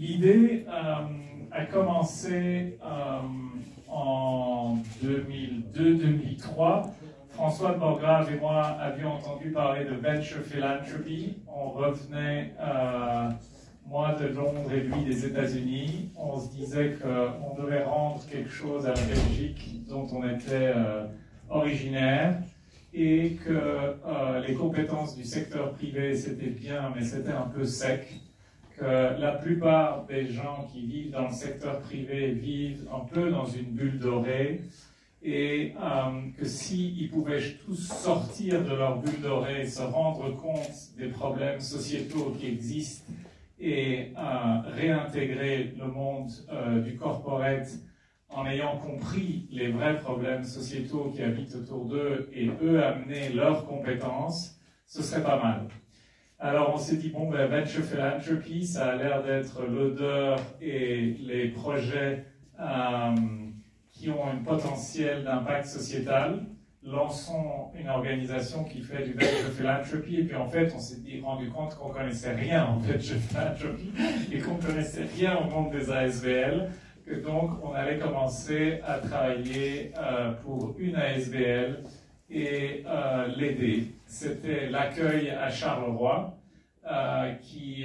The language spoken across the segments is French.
L'idée a commencé en 2002-2003. François de Morgrave et moi avions entendu parler de venture philanthropy. On revenait, moi de Londres et lui des États-Unis. On se disait qu'on devait rendre quelque chose à la Belgique dont on était originaire et que euh, les compétences du secteur privé c'était bien, mais c'était un peu sec, que la plupart des gens qui vivent dans le secteur privé vivent un peu dans une bulle dorée, et euh, que s'ils pouvaient tous sortir de leur bulle dorée, se rendre compte des problèmes sociétaux qui existent et euh, réintégrer le monde du corporate en ayant compris les vrais problèmes sociétaux qui habitent autour d'eux et eux amener leurs compétences, ce serait pas mal. Alors on s'est dit, bon, ben, Venture Philanthropy, ça a l'air d'être l'odeur et les projets euh, qui ont un potentiel d'impact sociétal. Lançons une organisation qui fait du Venture Philanthropy et puis en fait on s'est rendu compte qu'on connaissait rien en Venture Philanthropy et qu'on connaissait rien au monde des ASVL donc on allait commencer à travailler euh, pour une ASBL et euh, l'aider. C'était l'accueil à Charleroi euh, qui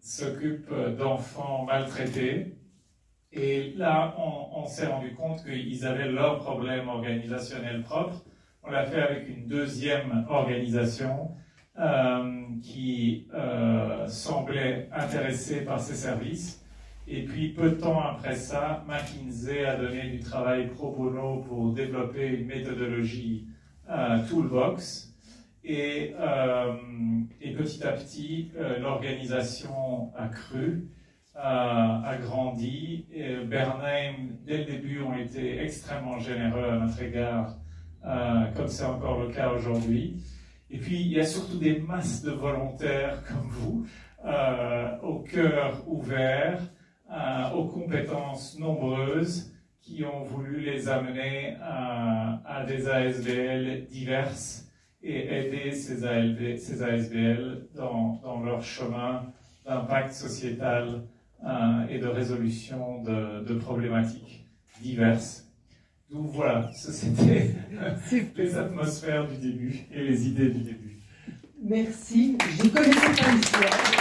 s'occupe d'enfants maltraités. Et là, on, on s'est rendu compte qu'ils avaient leurs problèmes organisationnels propres. On l'a fait avec une deuxième organisation qui semblait intéressée par ces services. Et puis, peu de temps après ça, McKinsey a donné du travail pro bono pour développer une méthodologie euh, Toolbox. Et, euh, et, petit à petit, euh, l'organisation a cru, a grandi. Et Bernheim, dès le début, ont été extrêmement généreux à notre égard, comme c'est encore le cas aujourd'hui. Et puis, il y a surtout des masses de volontaires comme vous, au cœur ouvert, euh, aux compétences nombreuses qui ont voulu les amener à, à des ASBL diverses et aider ces, ces ASBL dans, dans, leur chemin d'impact sociétal euh, et de résolution de, de problématiques diverses. Donc voilà, c'était les atmosphères du début et les idées du début. Merci. Je connaissais pas l'histoire.